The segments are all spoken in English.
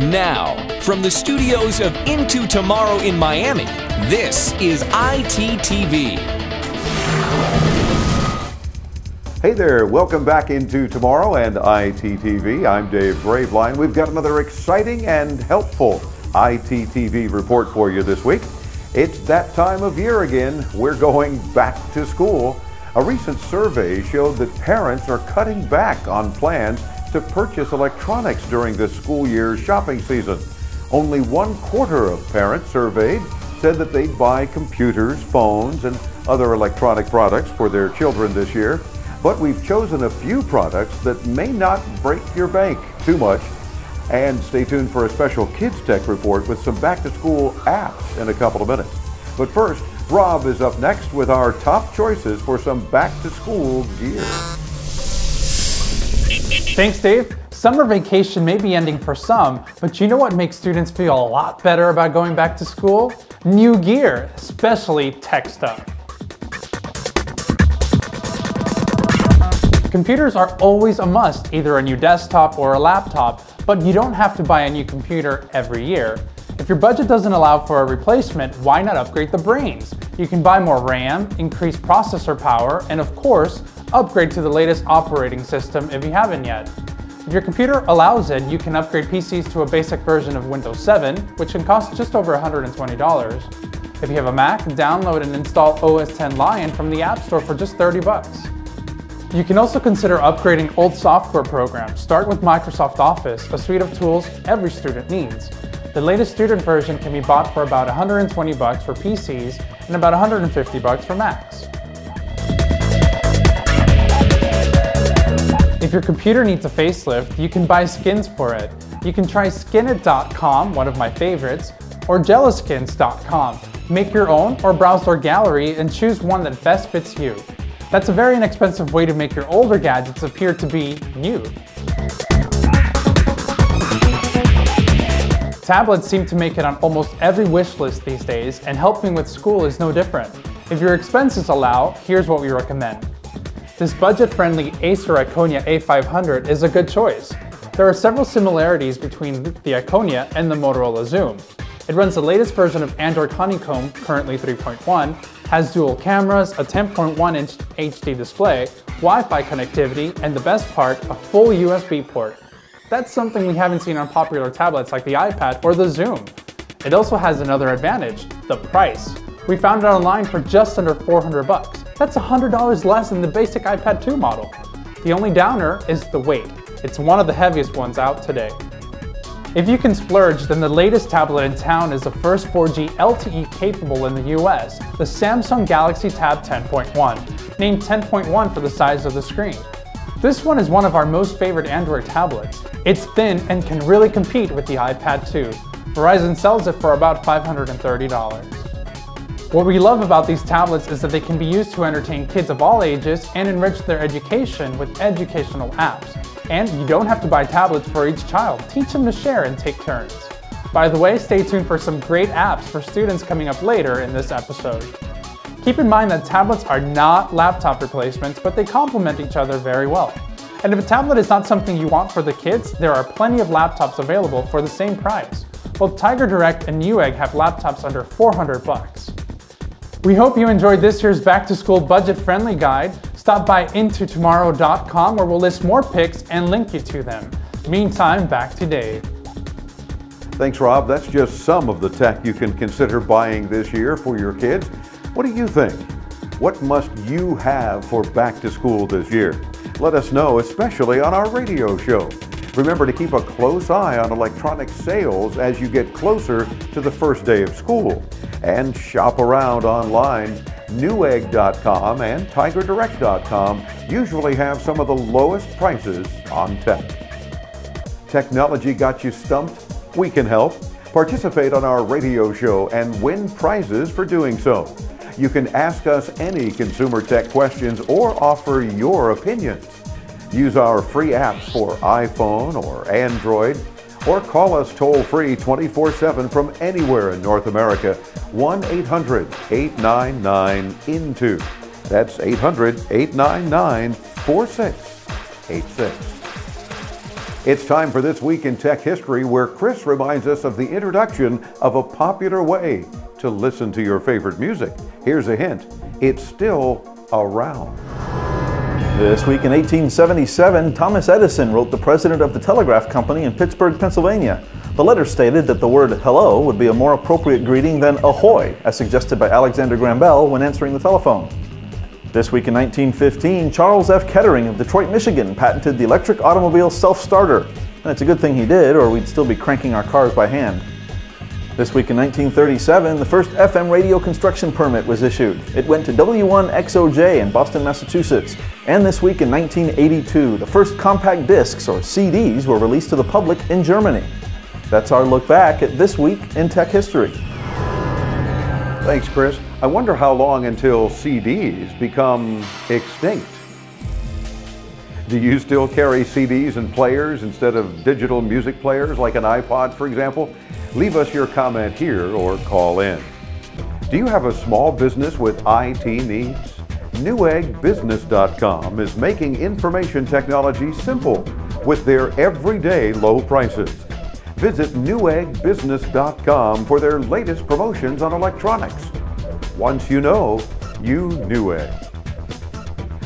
Now, from the studios of Into Tomorrow in Miami, this is ITTV. Hey there, welcome back into Tomorrow and ITTV. I'm Dave Graveline. We've got another exciting and helpful ITTV report for you this week. It's that time of year again. We're going back to school. A recent survey showed that parents are cutting back on plans to purchase electronics during this school year's shopping season. Only one quarter of parents surveyed said that they'd buy computers, phones, and other electronic products for their children this year. But we've chosen a few products that may not break your bank too much. And stay tuned for a special Kids Tech report with some back to school apps in a couple of minutes. But first, Rob is up next with our top choices for some back to school gear. Thanks, Dave. Summer vacation may be ending for some, but you know what makes students feel a lot better about going back to school? New gear, especially tech stuff. Computers are always a must, either a new desktop or a laptop, but you don't have to buy a new computer every year. If your budget doesn't allow for a replacement, why not upgrade the brains? You can buy more RAM, increase processor power, and of course, upgrade to the latest operating system if you haven't yet. If your computer allows it, you can upgrade PCs to a basic version of Windows 7, which can cost just over $120. If you have a Mac, download and install OS X Lion from the App Store for just 30 bucks. You can also consider upgrading old software programs. Start with Microsoft Office, a suite of tools every student needs. The latest student version can be bought for about 120 bucks for PCs and about 150 bucks for Macs. If your computer needs a facelift, you can buy skins for it. You can try skinit.com, one of my favorites, or gelaskins.com. Make your own or browse their gallery and choose one that best fits you. That's a very inexpensive way to make your older gadgets appear to be new. Tablets seem to make it on almost every wish list these days, and helping with school is no different. If your expenses allow, here's what we recommend. This budget-friendly Acer Iconia A500 is a good choice. There are several similarities between the Iconia and the Motorola Xoom. It runs the latest version of Android Honeycomb, currently 3.1, has dual cameras, a 10.1-inch HD display, Wi-Fi connectivity, and the best part, a full USB port. That's something we haven't seen on popular tablets like the iPad or the Xoom. It also has another advantage, the price. We found it online for just under 400 bucks. That's $100 less than the basic iPad 2 model. The only downer is the weight. It's one of the heaviest ones out today. If you can splurge, then the latest tablet in town is the first 4G LTE capable in the US, the Samsung Galaxy Tab 10.1, named 10.1 for the size of the screen. This one is one of our most favorite Android tablets. It's thin and can really compete with the iPad 2. Verizon sells it for about $530. What we love about these tablets is that they can be used to entertain kids of all ages and enrich their education with educational apps. And you don't have to buy tablets for each child. Teach them to share and take turns. By the way, stay tuned for some great apps for students coming up later in this episode. Keep in mind that tablets are not laptop replacements, but they complement each other very well. And if a tablet is not something you want for the kids, there are plenty of laptops available for the same price. Both Tiger Direct and Newegg have laptops under 400 bucks. We hope you enjoyed this year's back to school budget friendly guide. Stop by intotomorrow.com where we'll list more picks and link you to them. Meantime, back to Dave. Thanks, Rob. That's just some of the tech you can consider buying this year for your kids. What do you think? What must you have for back to school this year? Let us know, especially on our radio show. Remember to keep a close eye on electronic sales as you get closer to the first day of school. And shop around online. Newegg.com and TigerDirect.com usually have some of the lowest prices on tech. Technology got you stumped? We can help. Participate on our radio show and win prizes for doing so. You can ask us any consumer tech questions or offer your opinions. Use our free apps for iPhone or Android, or call us toll free 24 7 from anywhere in North America 1 800 899 INTO. That's 800 899 4686. It's time for This Week in Tech History, where Chris reminds us of the introduction of a popular way to listen to your favorite music. Here's a hint it's still around. This week in 1877, Thomas Edison wrote the president of the telegraph company in Pittsburgh, Pennsylvania. The letter stated that the word hello would be a more appropriate greeting than ahoy, as suggested by Alexander Graham Bell when answering the telephone. This week in 1915, Charles F. Kettering of Detroit, Michigan patented the electric automobile self-starter. And it's a good thing he did, or we'd still be cranking our cars by hand. This week in 1937, the first FM radio construction permit was issued. It went to W1XOJ in Boston, Massachusetts. And this week in 1982, the first compact discs, or CDs, were released to the public in Germany. That's our look back at This Week in Tech History. Thanks, Chris. I wonder how long until CDs become extinct. Do you still carry CDs and players instead of digital music players like an iPod, for example? Leave us your comment here or call in. Do you have a small business with IT needs? NewEggBusiness.com is making information technology simple with their everyday low prices. Visit NewEggBusiness.com for their latest promotions on electronics. Once you know, you Newegg.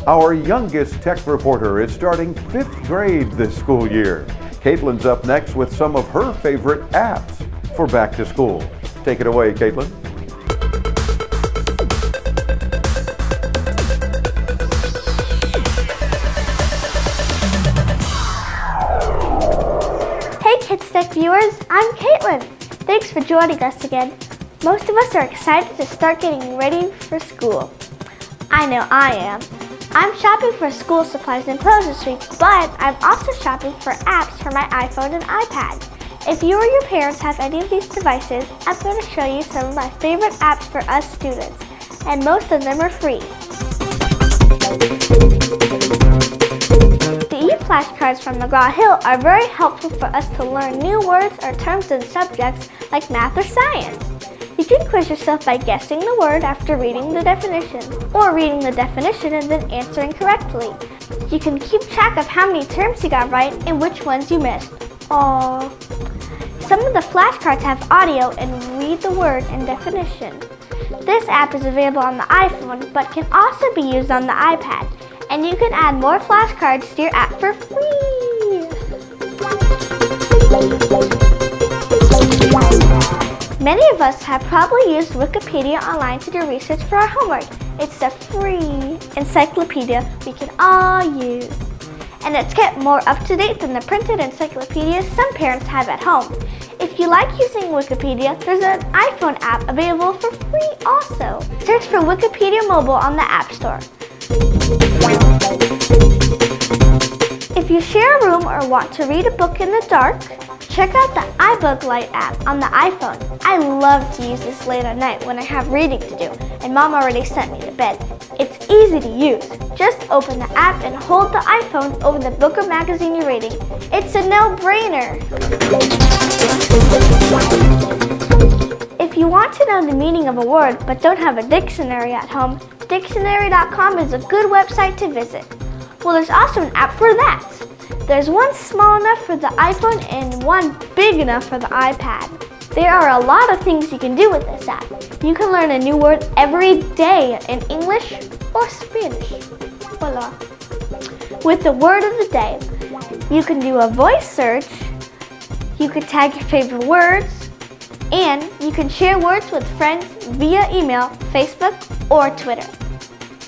Our youngest tech reporter is starting fifth grade this school year. Caitlyn's up next with some of her favorite apps for back to school. Take it away, Caitlyn. Hey Kids Tech viewers, I'm Caitlyn. Thanks for joining us again. Most of us are excited to start getting ready for school. I know I am. I'm shopping for school supplies and clothes this week, but I'm also shopping for apps for my iPhone and iPad. If you or your parents have any of these devices, I'm going to show you some of my favorite apps for us students, and most of them are free. The e-flashcards from McGraw-Hill are very helpful for us to learn new words or terms in subjects like math or science. You can quiz yourself by guessing the word after reading the definition, or reading the definition and then answering correctly. You can keep track of how many terms you got right and which ones you missed. Aww. Some of the flashcards have audio and read the word and definition. This app is available on the iPhone but can also be used on the iPad, and you can add more flashcards to your app for free. Many of us have probably used Wikipedia online to do research for our homework. It's a free encyclopedia we can all use. And it's kept more up to date than the printed encyclopedias some parents have at home. If you like using Wikipedia, there's an iPhone app available for free also. Search for Wikipedia Mobile on the App Store. If you share a room or want to read a book in the dark, check out the iBooklight app on the iPhone. I love to use this late at night when I have reading to do, and mom already sent me to bed. It's easy to use. Just open the app and hold the iPhone over the book or magazine you're reading. It's a no-brainer. If you want to know the meaning of a word but don't have a dictionary at home, dictionary.com is a good website to visit. Well, there's also an app for that. There's one small enough for the iPhone and one big enough for the iPad. There are a lot of things you can do with this app. You can learn a new word every day in English or Spanish. Voila. With the word of the day, you can do a voice search, you can tag your favorite words, and you can share words with friends via email, Facebook, or Twitter.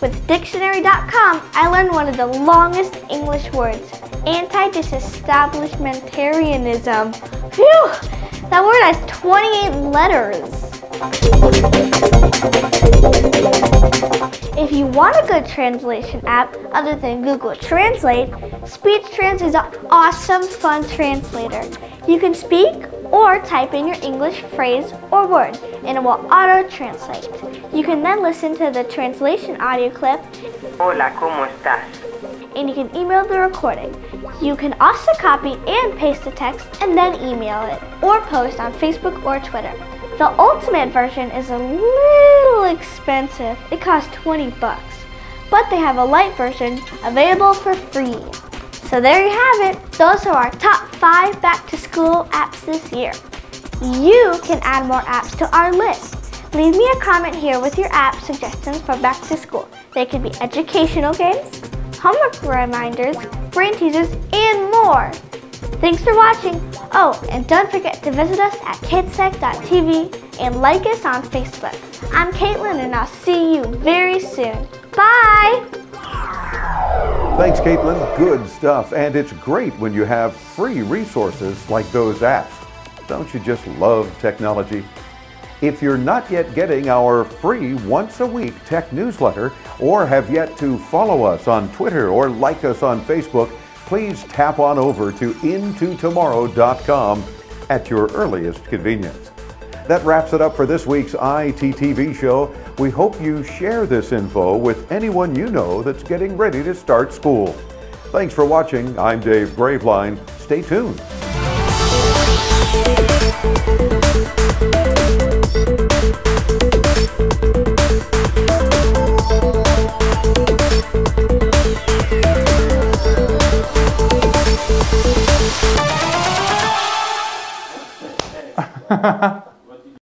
With dictionary.com, I learned one of the longest English words, anti-disestablishmentarianism. Phew! That word has 28 letters. If you want a good translation app other than Google Translate, SpeechTrans is an awesome, fun translator. You can speak or type in your English phrase or word and it will auto-translate. You can then listen to the translation audio clip Hola, ¿cómo estás? and you can email the recording. You can also copy and paste the text and then email it or post on Facebook or Twitter. The ultimate version is a little expensive. It costs 20 bucks. But they have a light version available for free. So there you have it. Those are our top five back to school apps this year. You can add more apps to our list. Leave me a comment here with your app suggestions for back to school. They could be educational games, homework reminders, brain teasers, and more. Thanks for watching. Oh, and don't forget to visit us at kidstech.tv and like us on Facebook. I'm Caitlyn and I'll see you very soon. Bye! Thanks, Caitlyn. Good stuff. And it's great when you have free resources like those apps. Don't you just love technology? If you're not yet getting our free once a week tech newsletter or have yet to follow us on Twitter or like us on Facebook, please tap on over to intotomorrow.com at your earliest convenience. That wraps it up for this week's ITTV show. We hope you share this info with anyone you know that's getting ready to start school. Thanks for watching. I'm Dave Graveline. Stay tuned.